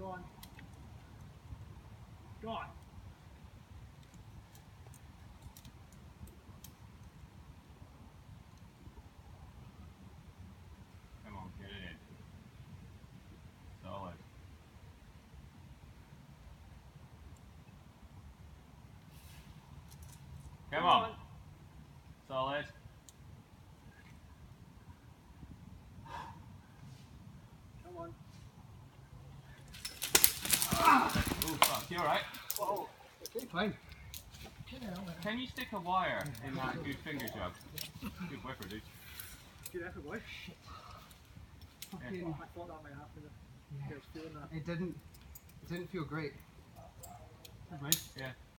Gone. Gone. Come on, get it in. Solid. Come, on. You alright? Whoa. Okay. Fine. Can you stick a wire in that good finger jug? Good whipper, dude. Good effort, boy. Fucking, I thought that might happen. I was feeling that. it didn't. It didn't feel great. Right? Yeah.